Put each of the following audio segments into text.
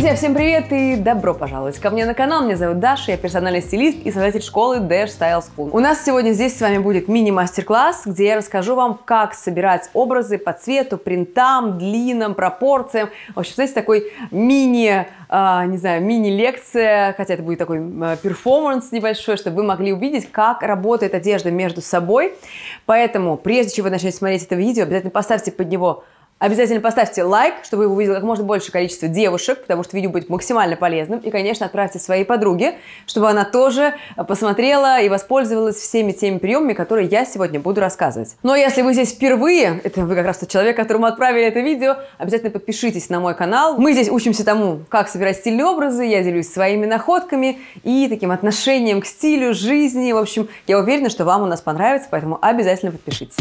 Друзья, всем привет и добро пожаловать ко мне на канал. Меня зовут Даша, я персональный стилист и создатель школы Dash Style School. У нас сегодня здесь с вами будет мини-мастер-класс, где я расскажу вам, как собирать образы по цвету, принтам, длинам, пропорциям. В общем, знаете, такой мини, э, не знаю, мини-лекция, хотя это будет такой э, перформанс небольшой, чтобы вы могли увидеть, как работает одежда между собой. Поэтому, прежде чем вы начнете смотреть это видео, обязательно поставьте под него Обязательно поставьте лайк, чтобы его увидело как можно большее количество девушек, потому что видео будет максимально полезным. И, конечно, отправьте своей подруге, чтобы она тоже посмотрела и воспользовалась всеми теми приемами, которые я сегодня буду рассказывать. Но если вы здесь впервые, это вы как раз тот человек, которому отправили это видео, обязательно подпишитесь на мой канал. Мы здесь учимся тому, как собирать стильные образы, я делюсь своими находками и таким отношением к стилю, жизни. В общем, я уверена, что вам у нас понравится, поэтому обязательно подпишитесь.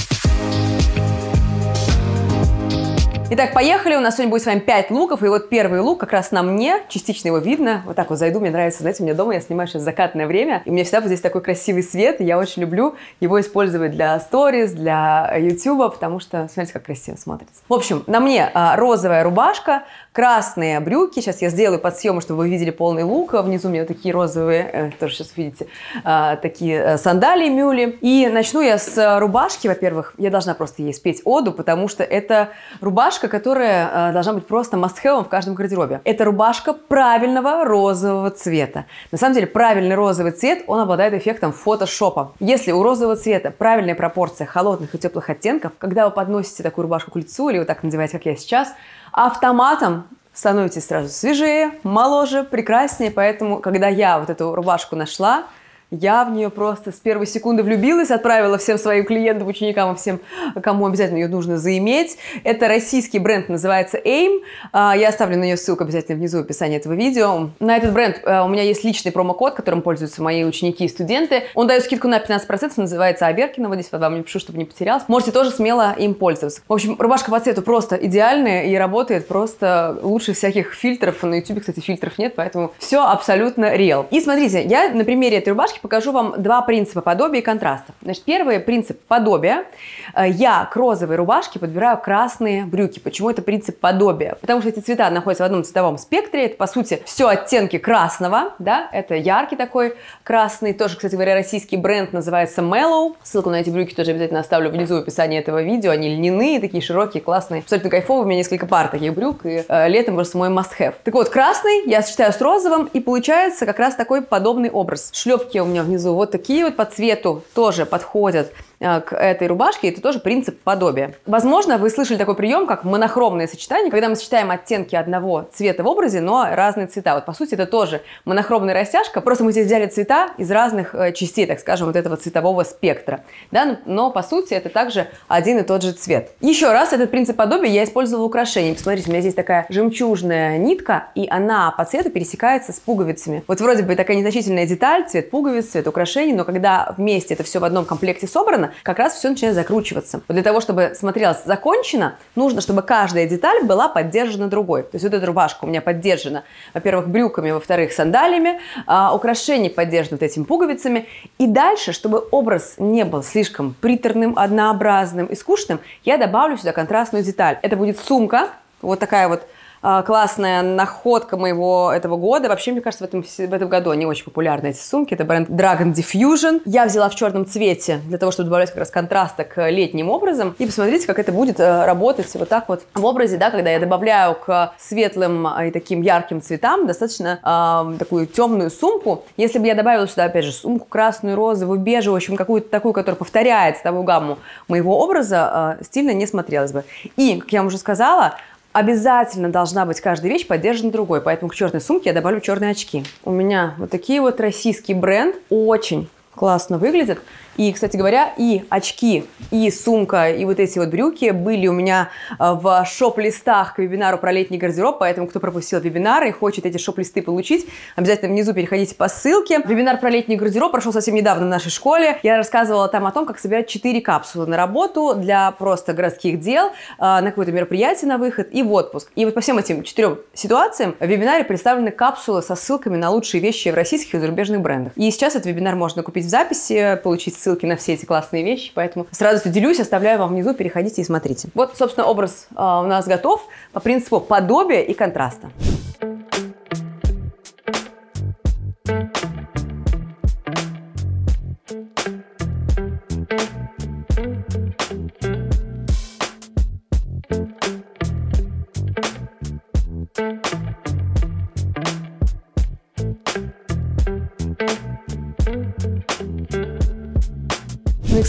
Итак, поехали. У нас сегодня будет с вами 5 луков. И вот первый лук как раз на мне. Частично его видно. Вот так вот зайду. Мне нравится, знаете, у меня дома я снимаю сейчас закатное время. И у меня всегда вот здесь такой красивый свет. И я очень люблю его использовать для сторис, для ютуба, потому что, смотрите, как красиво смотрится. В общем, на мне а, розовая рубашка, красные брюки. Сейчас я сделаю подсъемы, чтобы вы видели полный лук. Внизу у меня вот такие розовые, э, тоже сейчас видите, а, такие э, сандалии мюли. И начну я с рубашки. Во-первых, я должна просто ей спеть оду, потому что это рубашка, рубашка, которая э, должна быть просто must-have в каждом гардеробе. Это рубашка правильного розового цвета. На самом деле правильный розовый цвет, он обладает эффектом фотошопа. Если у розового цвета правильная пропорция холодных и теплых оттенков, когда вы подносите такую рубашку к лицу или вот так надеваете, как я сейчас, автоматом становитесь сразу свежее, моложе, прекраснее. Поэтому, когда я вот эту рубашку нашла, я в нее просто с первой секунды влюбилась, отправила всем своим клиентам, ученикам и всем, кому обязательно ее нужно заиметь. Это российский бренд, называется AIM. А, я оставлю на нее ссылку обязательно внизу в описании этого видео. На этот бренд э, у меня есть личный промокод, которым пользуются мои ученики и студенты. Он дает скидку на 15%, называется Аверкина. Вот здесь вам не пишу, чтобы не потерялась. Можете тоже смело им пользоваться. В общем, рубашка по цвету просто идеальная и работает просто лучше всяких фильтров. На YouTube, кстати, фильтров нет, поэтому все абсолютно реал. И смотрите, я на примере этой рубашки покажу вам два принципа подобия и контраста. Значит, первый принцип подобия. Э, я к розовой рубашке подбираю красные брюки. Почему это принцип подобия? Потому что эти цвета находятся в одном цветовом спектре. Это, по сути, все оттенки красного, да, это яркий такой красный. Тоже, кстати говоря, российский бренд называется Mellow. Ссылку на эти брюки тоже обязательно оставлю внизу в описании этого видео. Они льняные, такие широкие, классные. Абсолютно кайфовые. У меня несколько пар таких брюк. И э, летом просто мой must-have. Так вот, красный я сочетаю с розовым, и получается как раз такой подобный образ. Шлепки у меня внизу. Вот такие вот по цвету тоже подходят к этой рубашке, это тоже принцип подобия. Возможно, вы слышали такой прием, как монохромное сочетание, когда мы сочетаем оттенки одного цвета в образе, но разные цвета. Вот по сути это тоже монохромная растяжка, просто мы здесь взяли цвета из разных э, частей, так скажем, вот этого цветового спектра. Да? Но по сути это также один и тот же цвет. Еще раз, этот принцип подобия я использовала в украшении. Посмотрите, у меня здесь такая жемчужная нитка, и она по цвету пересекается с пуговицами. Вот вроде бы такая незначительная деталь, цвет пуговиц, цвет украшений, но когда вместе это все в одном комплекте собрано, как раз все начинает закручиваться. Для того, чтобы смотрелось закончено, нужно, чтобы каждая деталь была поддержана другой. То есть вот эта рубашка у меня поддержана, во-первых, брюками, во-вторых, сандалями, а украшение поддержано вот этими пуговицами. И дальше, чтобы образ не был слишком приторным, однообразным и скучным, я добавлю сюда контрастную деталь. Это будет сумка, вот такая вот классная находка моего этого года. Вообще, мне кажется, в этом, в этом году они очень популярны, эти сумки. Это бренд Dragon Diffusion. Я взяла в черном цвете для того, чтобы добавлять как раз контраста к летним образом. И посмотрите, как это будет э, работать вот так вот в образе, да, когда я добавляю к светлым и таким ярким цветам достаточно э, такую темную сумку. Если бы я добавила сюда, опять же, сумку красную, розовую, бежевую, в общем, какую-то такую, которая повторяет цветовую гамму моего образа, э, стильно не смотрелась бы. И, как я вам уже сказала, Обязательно должна быть каждая вещь поддержана другой, поэтому к черной сумке я добавлю черные очки. У меня вот такие вот российский бренд, очень классно выглядят. И, кстати говоря, и очки, и сумка, и вот эти вот брюки были у меня э, в шоп-листах к вебинару про летний гардероб, поэтому кто пропустил вебинар и хочет эти шоп-листы получить, обязательно внизу переходите по ссылке. Вебинар про летний гардероб прошел совсем недавно в нашей школе. Я рассказывала там о том, как собирать 4 капсулы на работу для просто городских дел, э, на какое-то мероприятие на выход и в отпуск. И вот по всем этим четырем ситуациям в вебинаре представлены капсулы со ссылками на лучшие вещи в российских и зарубежных брендах. И сейчас этот вебинар можно купить в записи, получить ссылки на все эти классные вещи, поэтому сразу делюсь, оставляю вам внизу, переходите и смотрите. Вот, собственно, образ э, у нас готов по принципу подобия и контраста.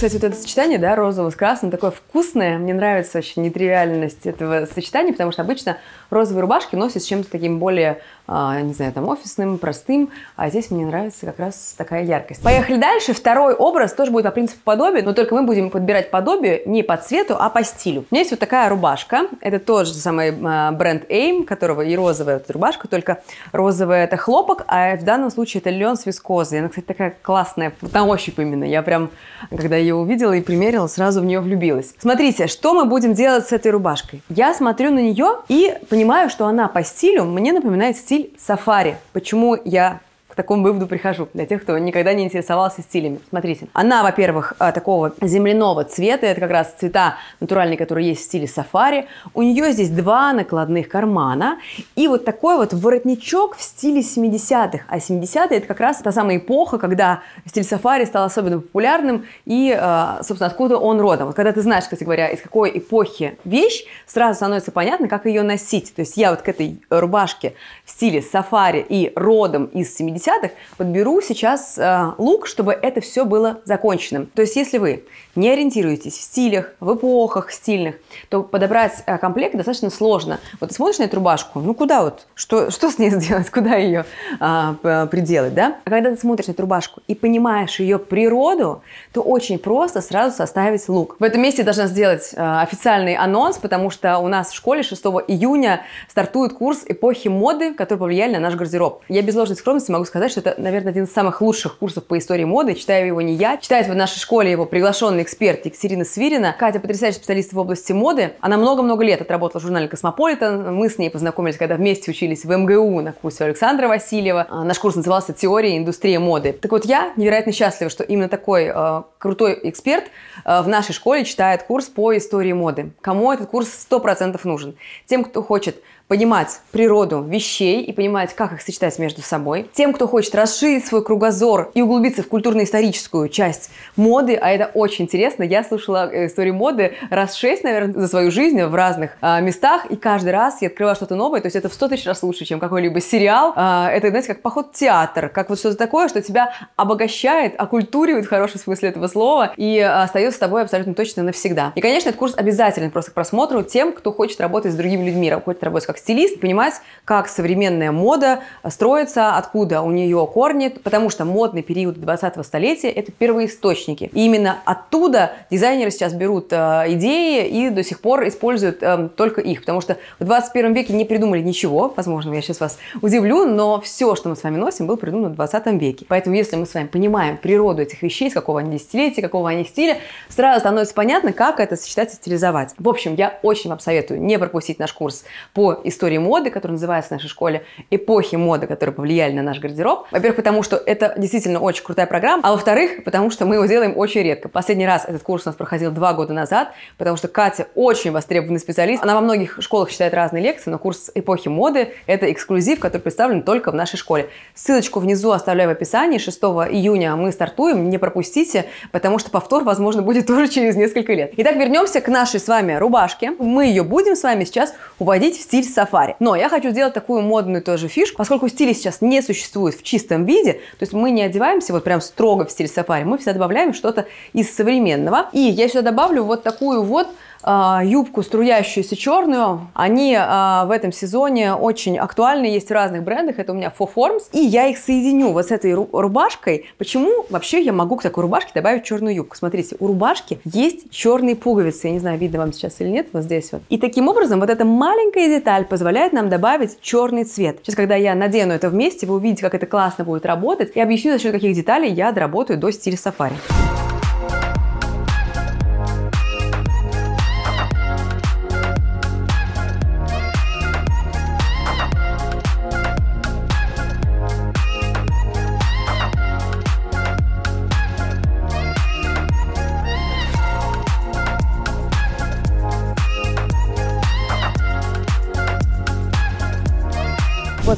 Кстати, вот это сочетание, да, розового с красным, такое вкусное. Мне нравится очень нетривиальность этого сочетания, потому что обычно розовые рубашки носят с чем-то таким более, а, не знаю, там, офисным, простым. А здесь мне нравится как раз такая яркость. Поехали дальше. Второй образ тоже будет по принципу подобия, но только мы будем подбирать подобие не по цвету, а по стилю. У меня есть вот такая рубашка. Это тот же самый а, бренд AIM, которого и розовая вот рубашка, только розовая это хлопок, а в данном случае это лен с вискозой. Она, кстати, такая классная, на ощупь именно. Я прям, когда когда ее увидела и примерила, сразу в нее влюбилась. Смотрите, что мы будем делать с этой рубашкой. Я смотрю на нее и понимаю, что она по стилю мне напоминает стиль сафари. Почему я к такому выводу прихожу, для тех, кто никогда не интересовался стилями. Смотрите, она, во-первых, а, такого земляного цвета, это как раз цвета натуральные, которые есть в стиле сафари. У нее здесь два накладных кармана и вот такой вот воротничок в стиле 70-х. А 70-е это как раз та самая эпоха, когда стиль сафари стал особенно популярным и, а, собственно, откуда он родом. Вот когда ты знаешь, кстати говоря, из какой эпохи вещь, сразу становится понятно, как ее носить. То есть я вот к этой рубашке в стиле сафари и родом из 70 70-х, подберу сейчас э, лук, чтобы это все было законченным. То есть, если вы не ориентируетесь в стилях, в эпохах стильных, то подобрать э, комплект достаточно сложно. Вот ты смотришь на эту рубашку, ну куда вот, что, что с ней сделать, куда ее а, приделать, да? А когда ты смотришь на эту рубашку и понимаешь ее природу, то очень просто сразу составить лук. В этом месте должна сделать а, официальный анонс, потому что у нас в школе 6 июня стартует курс эпохи моды, который повлияли на наш гардероб. Я без ложной скромности могу сказать, что это, наверное, один из самых лучших курсов по истории моды. Читаю его не я, читает в нашей школе его приглашенный эксперт Екатерина Свирина. Катя потрясающий специалист в области моды. Она много-много лет отработала в журнале «Космополитен». Мы с ней познакомились, когда вместе учились в МГУ на курсе Александра Васильева. А, наш курс назывался «Теория и индустрия моды». Так вот, я невероятно счастлива, что именно такой э, крутой эксперт э, в нашей школе читает курс по истории моды. Кому этот курс 100% нужен? Тем, кто хочет понимать природу вещей и понимать, как их сочетать между собой. Тем, кто хочет расширить свой кругозор и углубиться в культурно-историческую часть моды, а это очень интересно. Я слушала э, историю моды раз шесть, наверное, за свою жизнь в разных а, местах, и каждый раз я открывала что-то новое, то есть это в сто тысяч раз лучше, чем какой-либо сериал. А, это, знаете, как поход в театр, как вот что-то такое, что тебя обогащает, окультуривает в хорошем смысле этого слова и остается с тобой абсолютно точно навсегда. И, конечно, этот курс обязательный просто к просмотру тем, кто хочет работать с другими людьми, хочет работать как стилист понимать, как современная мода строится, откуда у нее корни, потому что модный период 20-го столетия – это первоисточники. И именно оттуда дизайнеры сейчас берут э, идеи и до сих пор используют э, только их, потому что в 21 веке не придумали ничего, возможно, я сейчас вас удивлю, но все, что мы с вами носим, было придумано в 20 веке. Поэтому если мы с вами понимаем природу этих вещей, с какого они десятилетия, какого они стиля, сразу становится понятно, как это сочетать и стилизовать. В общем, я очень вам советую не пропустить наш курс по истории моды, который называется в нашей школе «Эпохи моды», которые повлияли на наш гардероб. Во-первых, потому что это действительно очень крутая программа, а во-вторых, потому что мы его делаем очень редко. Последний раз этот курс у нас проходил два года назад, потому что Катя очень востребованный специалист. Она во многих школах читает разные лекции, но курс «Эпохи моды» — это эксклюзив, который представлен только в нашей школе. Ссылочку внизу оставляю в описании. 6 июня мы стартуем, не пропустите, потому что повтор, возможно, будет тоже через несколько лет. Итак, вернемся к нашей с вами рубашке. Мы ее будем с вами сейчас уводить в стиль сафари. Но я хочу сделать такую модную тоже фишку, поскольку стили сейчас не существует в чистом виде, то есть мы не одеваемся вот прям строго в стиль сафари, мы всегда добавляем что-то из современного. И я сюда добавлю вот такую вот юбку струящуюся черную. Они а, в этом сезоне очень актуальны, есть в разных брендах. Это у меня Faux Forms. И я их соединю вот с этой рубашкой. Почему вообще я могу к такой рубашке добавить черную юбку? Смотрите, у рубашки есть черные пуговицы. Я не знаю, видно вам сейчас или нет, вот здесь вот. И таким образом вот эта маленькая деталь позволяет нам добавить черный цвет. Сейчас, когда я надену это вместе, вы увидите, как это классно будет работать. И объясню, за счет каких деталей я доработаю до стиля сафари.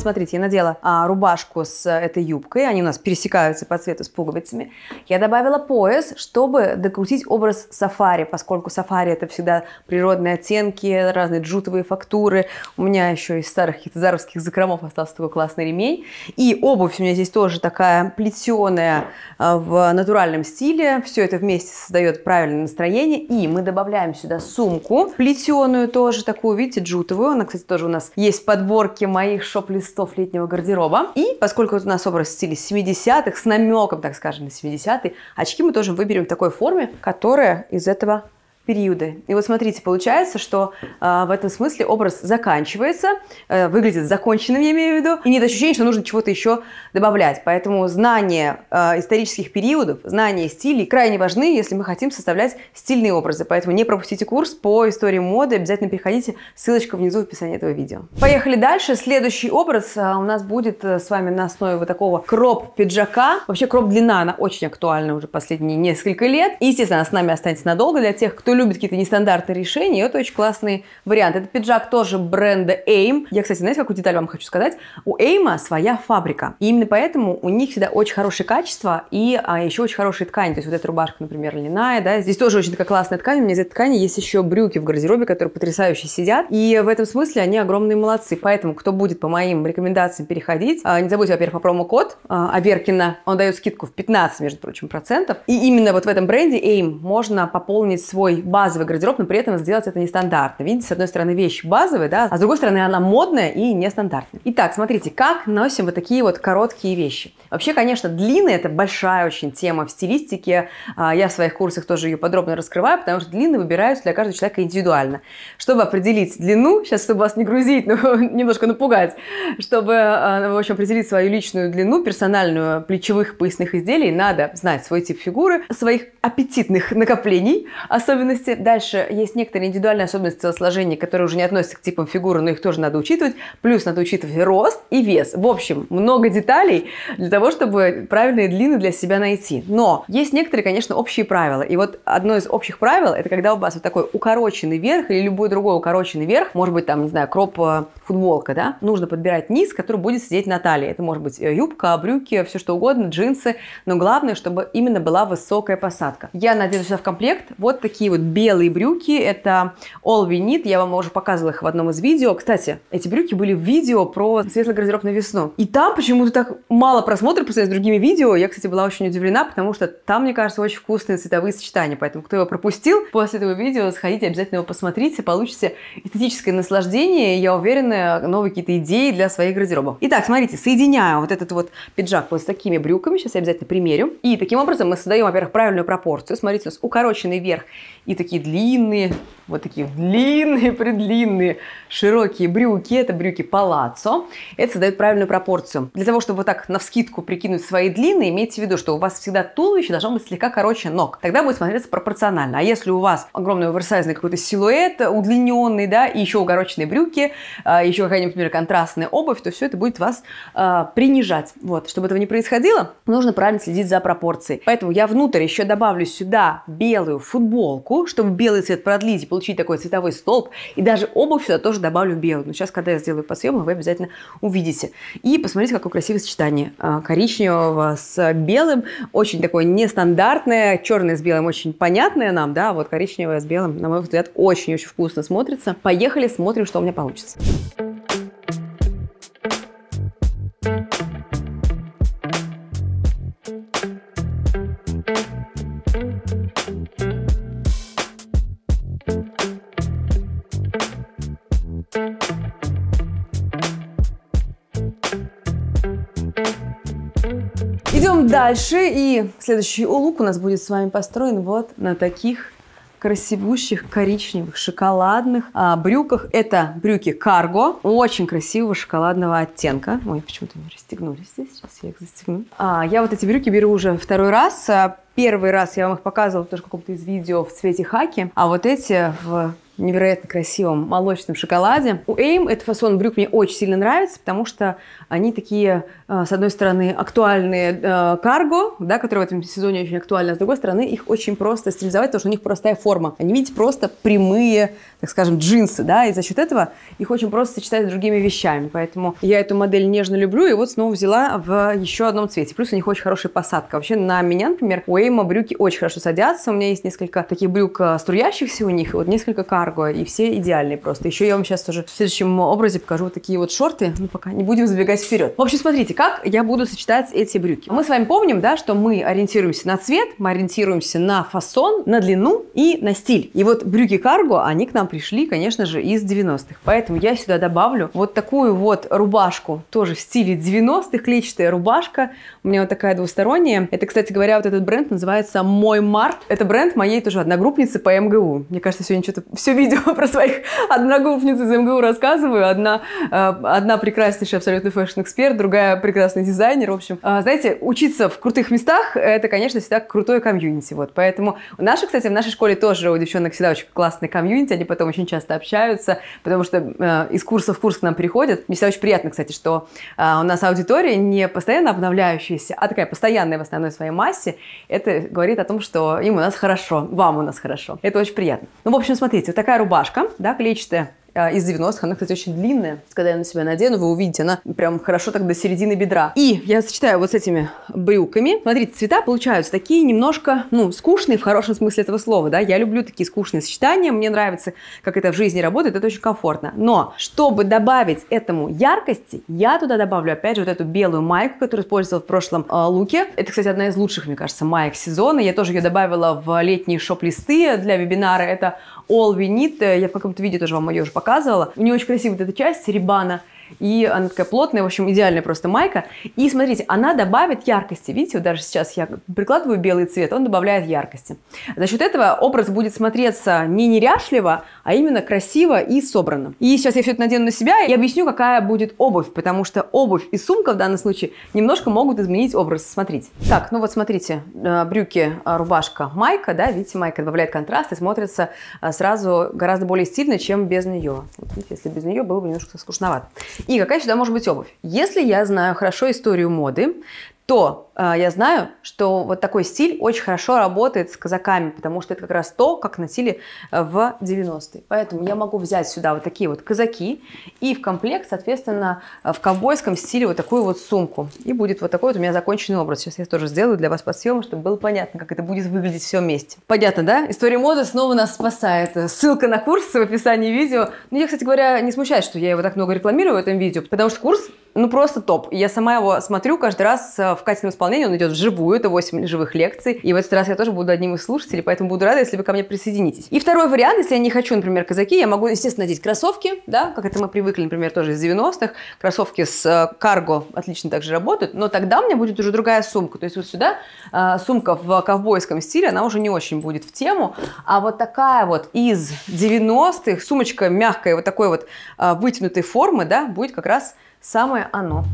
Смотрите, я надела а, рубашку с этой юбкой, они у нас пересекаются по цвету с пуговицами. Я добавила пояс, чтобы докрутить образ сафари, поскольку сафари это всегда природные оттенки, разные джутовые фактуры. У меня еще из старых каких-то закромов остался такой классный ремень. И обувь у меня здесь тоже такая плетеная а, в натуральном стиле. Все это вместе создает правильное настроение. И мы добавляем сюда сумку, плетеную тоже такую, видите, джутовую. Она, кстати, тоже у нас есть в подборке моих шоп-листов летнего гардероба. И поскольку у нас образ в стиле 70-х, с намеком, так скажем, на 70-е, очки мы тоже выберем в такой форме, которая из этого периоды. И вот смотрите, получается, что э, в этом смысле образ заканчивается, э, выглядит законченным, я имею в виду, и нет ощущения, что нужно чего-то еще добавлять. Поэтому знание э, исторических периодов, знание стилей крайне важны, если мы хотим составлять стильные образы. Поэтому не пропустите курс по истории моды, обязательно переходите, ссылочка внизу в описании этого видео. Поехали дальше. Следующий образ э, у нас будет э, с вами на основе вот такого кроп-пиджака. Вообще кроп-длина, она очень актуальна уже последние несколько лет. И, естественно, она с нами останется надолго для тех, кто любит какие-то нестандартные решения, это очень классный вариант. Это пиджак тоже бренда AIM. Я, кстати, знаете, какую деталь вам хочу сказать? У AIM своя фабрика. И именно поэтому у них всегда очень хорошее качество и а, еще очень хорошие ткани. То есть вот эта рубашка, например, льняная, да, здесь тоже очень такая классная ткань. У меня из этой ткани есть еще брюки в гардеробе, которые потрясающе сидят. И в этом смысле они огромные молодцы. Поэтому, кто будет по моим рекомендациям переходить, а, не забудьте, во-первых, по промокод а, Аверкина. Он дает скидку в 15, между прочим, процентов. И именно вот в этом бренде AIM можно пополнить свой базовый гардероб, но при этом сделать это нестандартно. Видите, с одной стороны вещь базовая, да, а с другой стороны она модная и нестандартная. Итак, смотрите, как носим вот такие вот короткие вещи. Вообще, конечно, длинные это большая очень тема в стилистике. А, я в своих курсах тоже ее подробно раскрываю, потому что длинные выбираются для каждого человека индивидуально. Чтобы определить длину, сейчас, чтобы вас не грузить, но немножко напугать, чтобы, а, в общем, определить свою личную длину, персональную плечевых поясных изделий, надо знать свой тип фигуры, своих аппетитных накоплений, особенности. Дальше есть некоторые индивидуальные особенности телосложения, которые уже не относятся к типам фигуры, но их тоже надо учитывать. Плюс надо учитывать рост и вес. В общем, много деталей для того, чтобы правильные длины для себя найти. Но есть некоторые, конечно, общие правила. И вот одно из общих правил, это когда у вас вот такой укороченный верх или любой другой укороченный верх, может быть, там, не знаю, кроп э, футболка, да, нужно подбирать низ, который будет сидеть на талии. Это может быть э, юбка, брюки, все что угодно, джинсы, но главное, чтобы именно была высокая посадка. Я надену сюда в комплект вот такие вот белые брюки. Это All We Need. Я вам уже показывала их в одном из видео. Кстати, эти брюки были в видео про светлый гардероб на весну. И там почему-то так мало просмотров по с другими видео. Я, кстати, была очень удивлена, потому что там, мне кажется, очень вкусные цветовые сочетания. Поэтому, кто его пропустил, после этого видео сходите, обязательно его посмотрите. Получите эстетическое наслаждение. Я уверена, новые какие-то идеи для своих гардеробов. Итак, смотрите, соединяю вот этот вот пиджак вот с такими брюками. Сейчас я обязательно примерю. И таким образом мы создаем, во-первых, правильную пропорцию. Смотрите, у нас укороченный верх и такие длинные, вот такие длинные, предлинные, широкие брюки. Это брюки палаццо. Это создает правильную пропорцию. Для того, чтобы вот так на вскидку прикинуть свои длины, имейте в виду, что у вас всегда туловище должно быть слегка короче ног. Тогда будет смотреться пропорционально. А если у вас огромный оверсайзный какой-то силуэт, удлиненный, да, и еще укороченные брюки, а, еще какая-нибудь, например, контрастная обувь, то все это будет вас э, принижать. Вот. Чтобы этого не происходило, нужно правильно следить за пропорцией. Поэтому я внутрь еще добавлю сюда белую футболку, чтобы белый цвет продлить и получить такой цветовой столб. И даже обувь сюда тоже добавлю белую. Но сейчас, когда я сделаю по съему, вы обязательно увидите. И посмотрите, какое красивое сочетание а, коричневого с белым. Очень такое нестандартное. Черное с белым очень понятное нам, да, вот коричневое с белым, на мой взгляд, очень-очень вкусно смотрится. Поехали, смотрим, что у меня получится. Дальше. И следующий улук у нас будет с вами построен вот на таких красивущих коричневых шоколадных а, брюках. Это брюки карго, очень красивого шоколадного оттенка. Ой, почему-то не расстегнулись здесь. Сейчас я их застегну. А, я вот эти брюки беру уже второй раз. Первый раз я вам их показывала тоже в каком-то из видео в цвете хаки, а вот эти в невероятно красивом молочном шоколаде. У AIM этот фасон брюк мне очень сильно нравится, потому что они такие, э, с одной стороны, актуальные э, карго, да, которые в этом сезоне очень актуальны, а с другой стороны, их очень просто стилизовать, потому что у них простая форма. Они, видите, просто прямые, так скажем, джинсы, да, и за счет этого их очень просто сочетать с другими вещами. Поэтому я эту модель нежно люблю, и вот снова взяла в еще одном цвете. Плюс у них очень хорошая посадка. Вообще на меня, например, у Эйма брюки очень хорошо садятся. У меня есть несколько таких брюк э, струящихся у них, вот несколько карго, и все идеальные просто. Еще я вам сейчас тоже в следующем образе покажу вот такие вот шорты, ну пока не будем забегать вперед. В общем, смотрите, как я буду сочетать эти брюки. Мы с вами помним, да, что мы ориентируемся на цвет, мы ориентируемся на фасон, на длину и на стиль. И вот брюки карго, они к нам пришли, конечно же, из 90-х. Поэтому я сюда добавлю вот такую вот рубашку, тоже в стиле 90-х, клетчатая рубашка. У меня вот такая двусторонняя. Это, кстати говоря, вот этот бренд называется Мой Март. Это бренд моей тоже одногруппницы по МГУ. Мне кажется, сегодня что-то все видео про своих одногруппниц из МГУ рассказываю. Одна, э, одна прекраснейшая абсолютно фэшн-эксперт, другая прекрасный дизайнер. В общем, э, знаете, учиться в крутых местах – это, конечно, всегда крутое комьюнити. Вот. Поэтому наши, кстати, в нашей школе тоже у девчонок всегда очень классный комьюнити. Они потом очень часто общаются, потому что э, из курса в курс к нам приходят. Мне всегда очень приятно, кстати, что у нас аудитория не постоянно обновляющаяся, а такая постоянная в основной своей массе. Это говорит о том, что им у нас хорошо, вам у нас хорошо. Это очень приятно. Ну, в общем, смотрите, вот такая рубашка, да, клетчатая, из 90-х. Она, кстати, очень длинная. Когда я на себя надену, вы увидите, она прям хорошо так до середины бедра. И я сочетаю вот с этими брюками. Смотрите, цвета получаются такие немножко, ну, скучные в хорошем смысле этого слова, да. Я люблю такие скучные сочетания. Мне нравится, как это в жизни работает. Это очень комфортно. Но, чтобы добавить этому яркости, я туда добавлю, опять же, вот эту белую майку, которую использовала в прошлом э, луке. Это, кстати, одна из лучших, мне кажется, маек сезона. Я тоже ее добавила в летние шоп-листы для вебинара. Это All We Need. Я в каком-то видео тоже вам ее уже показывала. У нее очень красивая вот эта часть Рибана и она такая плотная, в общем, идеальная просто майка. И смотрите, она добавит яркости. Видите, вот даже сейчас я прикладываю белый цвет, он добавляет яркости. За счет этого образ будет смотреться не неряшливо, а именно красиво и собрано. И сейчас я все это надену на себя и объясню, какая будет обувь, потому что обувь и сумка в данном случае немножко могут изменить образ. Смотрите. Так, ну вот смотрите, э, брюки, э, рубашка, майка, да, видите, майка добавляет контраст и смотрится э, сразу гораздо более стильно, чем без нее. Вот, видите, если без нее было бы немножко скучновато. И какая сюда может быть обувь? Если я знаю хорошо историю моды, то я знаю, что вот такой стиль очень хорошо работает с казаками, потому что это как раз то, как носили э, в 90-е. Поэтому я могу взять сюда вот такие вот казаки и в комплект, соответственно, в ковбойском стиле вот такую вот сумку. И будет вот такой вот у меня законченный образ. Сейчас я тоже сделаю для вас по съему, чтобы было понятно, как это будет выглядеть все вместе. Понятно, да? История моды снова нас спасает. Ссылка на курс в описании видео. Ну, я, кстати говоря, не смущаюсь, что я его так много рекламирую в этом видео, потому что курс ну, просто топ. Я сама его смотрю каждый раз э, в качественном исполнении, он идет вживую, это 8 живых лекций. И в этот раз я тоже буду одним из слушателей, поэтому буду рада, если вы ко мне присоединитесь. И второй вариант, если я не хочу, например, казаки, я могу, естественно, надеть кроссовки, да, как это мы привыкли, например, тоже из 90-х. Кроссовки с э, карго отлично также работают, но тогда у меня будет уже другая сумка. То есть вот сюда э, сумка в ковбойском стиле, она уже не очень будет в тему. А вот такая вот из 90-х, сумочка мягкая, вот такой вот э, вытянутой формы, да, будет как раз самое оно.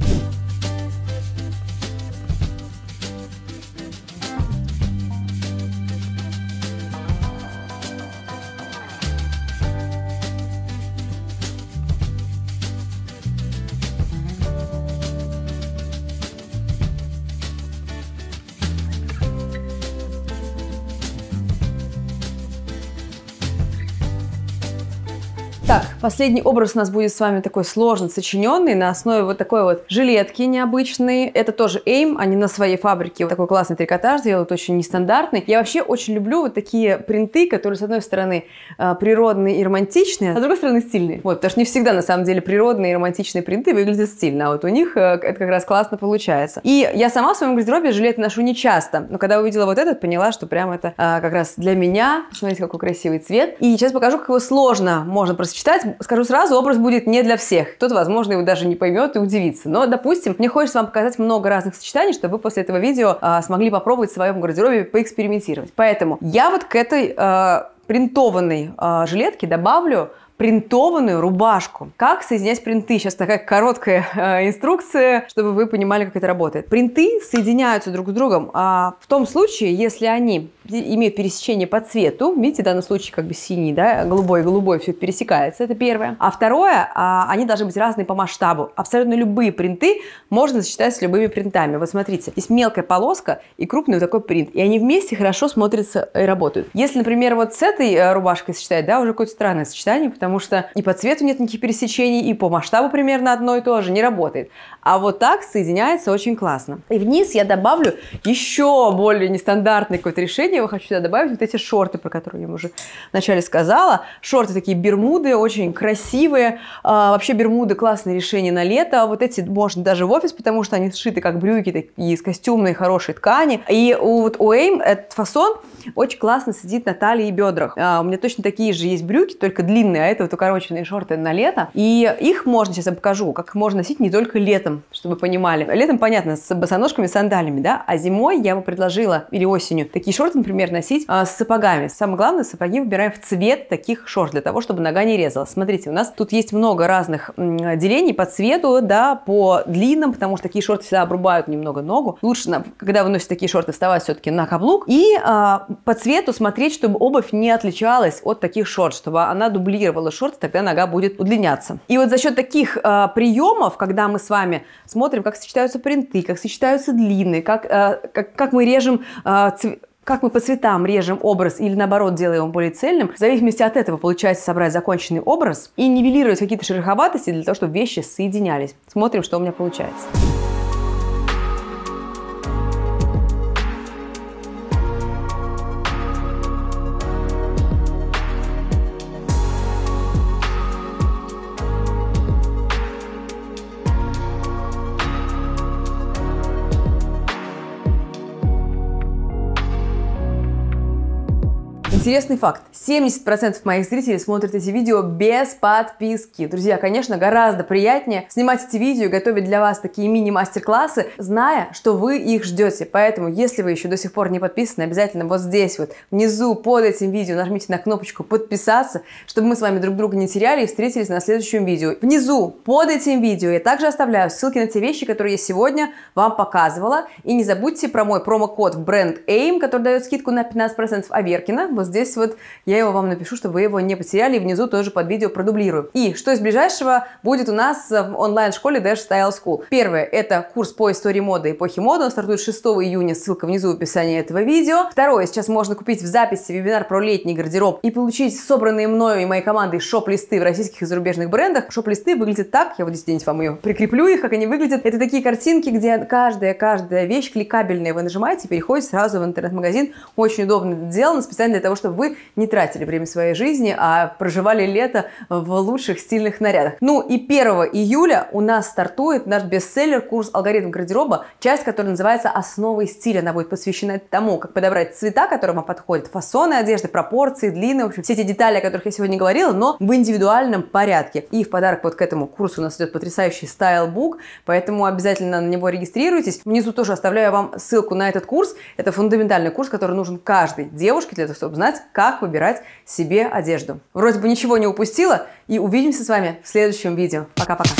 Последний образ у нас будет с вами такой сложно сочиненный на основе вот такой вот жилетки необычной. Это тоже AIM, они на своей фабрике вот такой классный трикотаж делают, очень нестандартный. Я вообще очень люблю вот такие принты, которые, с одной стороны, э, природные и романтичные, а с другой стороны, стильные. Вот, потому что не всегда, на самом деле, природные и романтичные принты выглядят стильно, а вот у них э, это как раз классно получается. И я сама в своем гардеробе жилеты ношу не часто, но когда увидела вот этот, поняла, что прям это э, как раз для меня. Посмотрите, какой красивый цвет. И сейчас покажу, как его сложно можно просто читать, скажу сразу, образ будет не для всех. Кто-то, возможно, его даже не поймет и удивится. Но, допустим, мне хочется вам показать много разных сочетаний, чтобы вы после этого видео а, смогли попробовать в своем гардеробе поэкспериментировать. Поэтому я вот к этой а, принтованной а, жилетке добавлю принтованную рубашку. Как соединять принты? Сейчас такая короткая э, инструкция, чтобы вы понимали, как это работает. Принты соединяются друг с другом а в том случае, если они имеют пересечение по цвету. Видите, в данном случае как бы синий, да, голубой, голубой, все это пересекается, это первое. А второе, а, они должны быть разные по масштабу. Абсолютно любые принты можно сочетать с любыми принтами. Вот смотрите, есть мелкая полоска и крупный вот такой принт. И они вместе хорошо смотрятся и работают. Если, например, вот с этой э, рубашкой сочетать, да, уже какое-то странное сочетание, потому что и по цвету нет никаких пересечений, и по масштабу примерно одно и то же, не работает. А вот так соединяется очень классно. И вниз я добавлю еще более нестандартное какое-то решение, я хочу сюда добавить вот эти шорты, про которые я уже вначале сказала. Шорты такие бермуды, очень красивые. А, вообще бермуды классное решение на лето. Вот эти можно даже в офис, потому что они сшиты как брюки, такие из костюмной хорошей ткани. И у, вот у AIM этот фасон очень классно сидит на талии и бедрах. А, у меня точно такие же есть брюки, только длинные, а это вот укороченные шорты на лето. И их можно, сейчас я покажу, как можно носить не только летом, чтобы вы понимали. Летом, понятно, с босоножками, сандалями, да, а зимой я бы предложила, или осенью, такие шорты, например, носить а, с сапогами. Самое главное, сапоги выбираем в цвет таких шорт, для того, чтобы нога не резалась. Смотрите, у нас тут есть много разных делений по цвету, да, по длинам, потому что такие шорты всегда обрубают немного ногу. Лучше, когда вы носите такие шорты, вставать все-таки на каблук. И а, по цвету смотреть, чтобы обувь не отличалась от таких шорт, чтобы она дублировала шорты, тогда нога будет удлиняться. И вот за счет таких а, приемов, когда мы с вами смотрим, как сочетаются принты, как сочетаются длины, как, а, как, как мы режем а, цвет как мы по цветам режем образ или наоборот делаем его более цельным, в зависимости от этого получается собрать законченный образ и нивелировать какие-то шероховатости для того, чтобы вещи соединялись. Смотрим, что у меня получается. Интересный факт. 70% моих зрителей смотрят эти видео без подписки. Друзья, конечно, гораздо приятнее снимать эти видео и готовить для вас такие мини-мастер-классы, зная, что вы их ждете. Поэтому, если вы еще до сих пор не подписаны, обязательно вот здесь вот, внизу под этим видео нажмите на кнопочку подписаться, чтобы мы с вами друг друга не теряли и встретились на следующем видео. Внизу под этим видео я также оставляю ссылки на те вещи, которые я сегодня вам показывала. И не забудьте про мой промокод в бренд AIM, который дает скидку на 15% Аверкина. Вот здесь здесь вот я его вам напишу, чтобы вы его не потеряли, и внизу тоже под видео продублирую. И что из ближайшего будет у нас в онлайн-школе Dash Style School. Первое – это курс по истории моды эпохи моды, он стартует 6 июня, ссылка внизу в описании этого видео. Второе, сейчас можно купить в записи вебинар про летний гардероб и получить собранные мною и моей командой шоп-листы в российских и зарубежных брендах. Шоп-листы выглядят так, я вот здесь где-нибудь вам ее прикреплю их, как они выглядят. Это такие картинки, где каждая-каждая вещь кликабельная, вы нажимаете и переходите сразу в интернет-магазин. Очень удобно сделано, специально для того, чтобы чтобы вы не тратили время своей жизни, а проживали лето в лучших стильных нарядах. Ну и 1 июля у нас стартует наш бестселлер курс «Алгоритм гардероба», часть, которая называется «Основы стиля». Она будет посвящена тому, как подобрать цвета, которые вам подходят, фасоны одежды, пропорции, длины, в общем, все эти детали, о которых я сегодня говорила, но в индивидуальном порядке. И в подарок вот к этому курсу у нас идет потрясающий стайлбук, поэтому обязательно на него регистрируйтесь. Внизу тоже оставляю вам ссылку на этот курс. Это фундаментальный курс, который нужен каждой девушке для того, чтобы знать, как выбирать себе одежду. Вроде бы ничего не упустила, и увидимся с вами в следующем видео. Пока-пока.